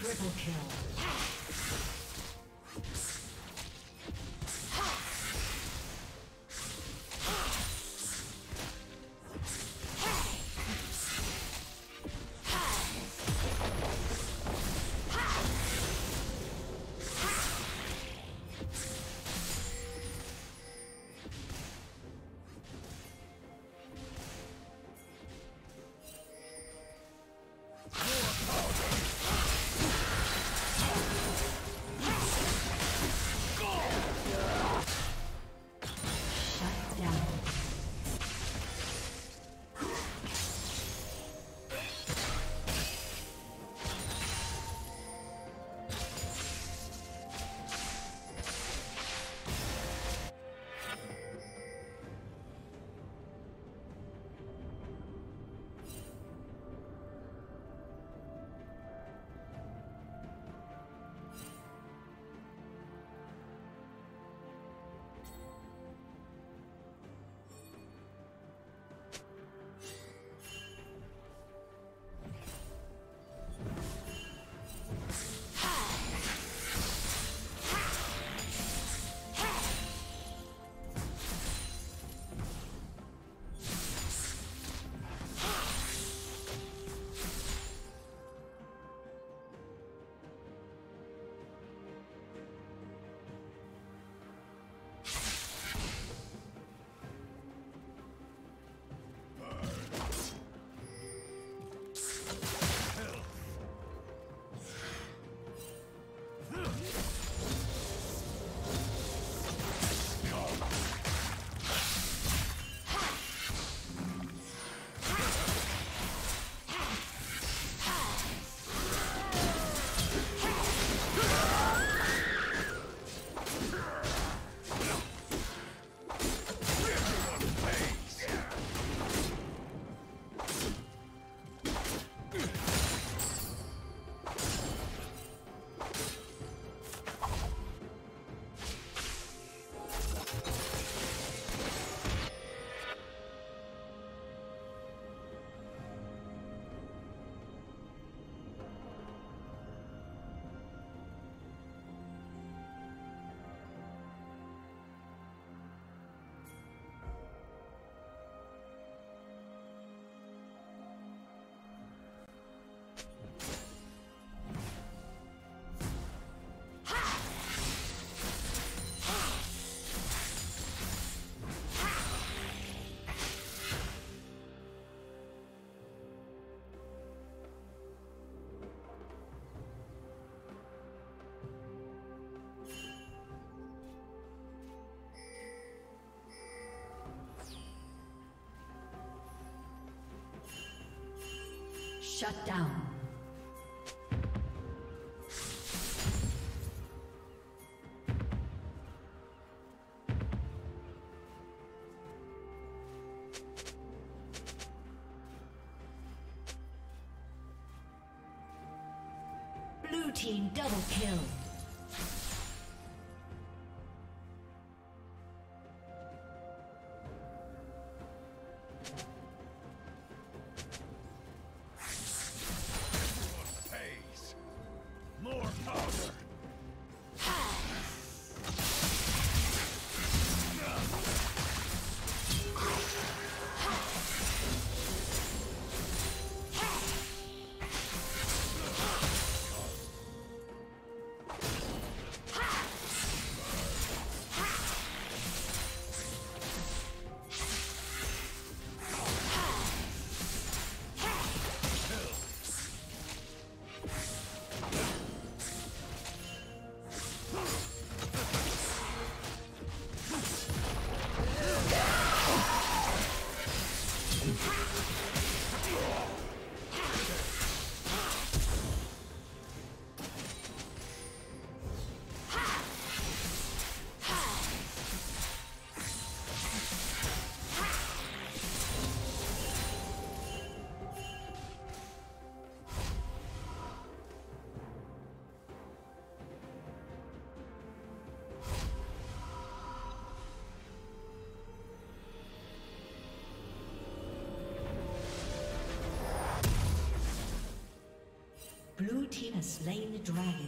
Triple kill. Shut down. Slain the dragon.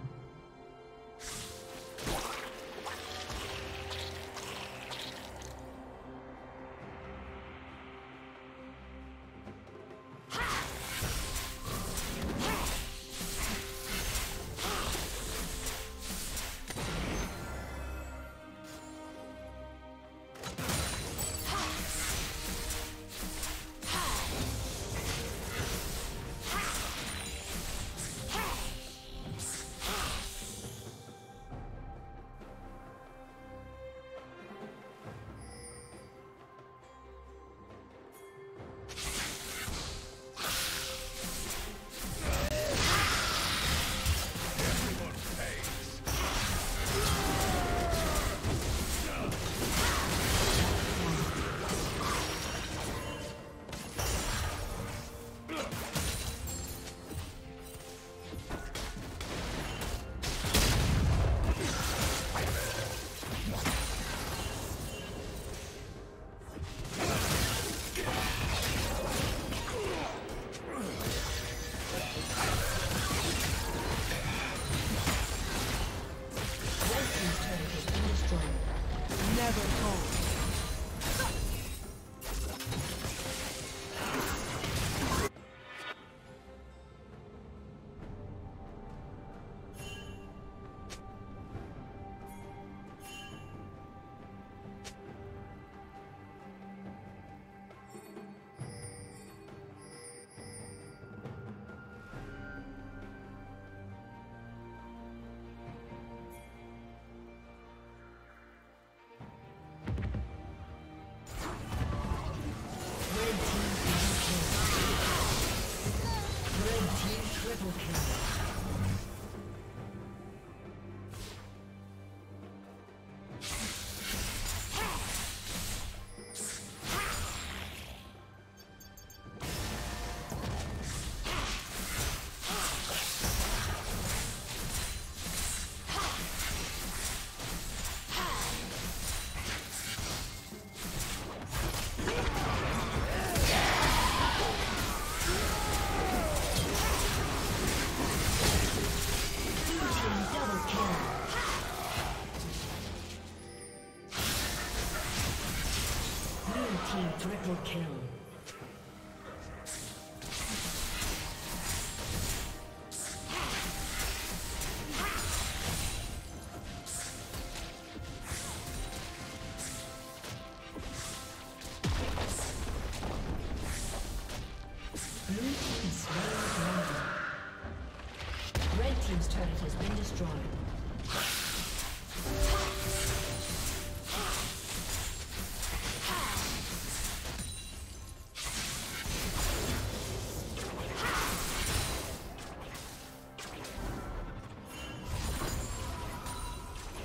Triple kill.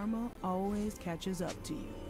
Karma always catches up to you.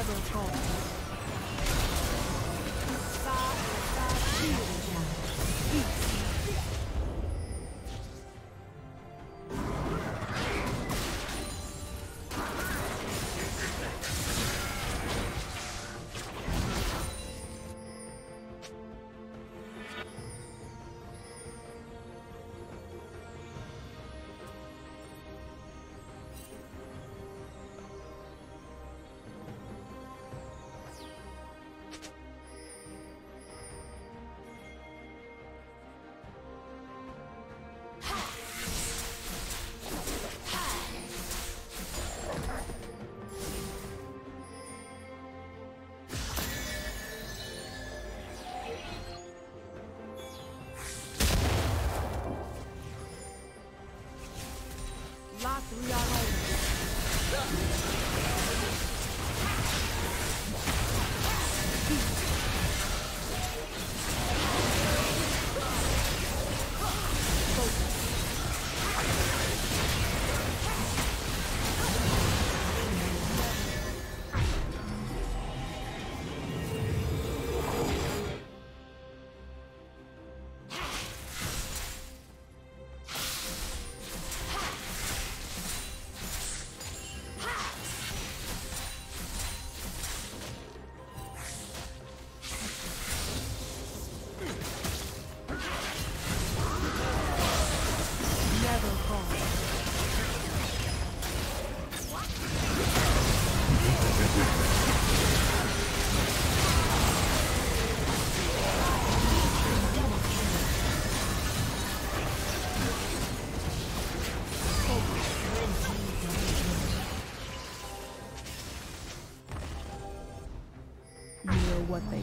Never fall.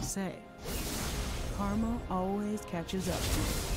Say. Karma always catches up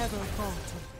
Never falter.